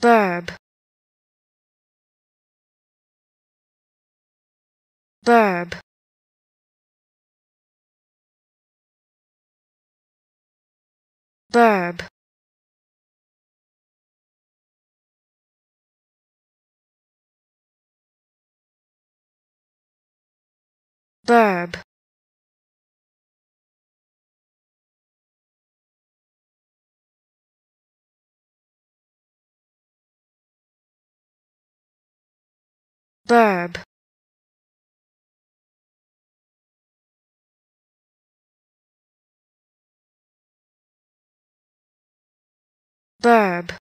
verb. Verb. Verb. Verb verb. Verb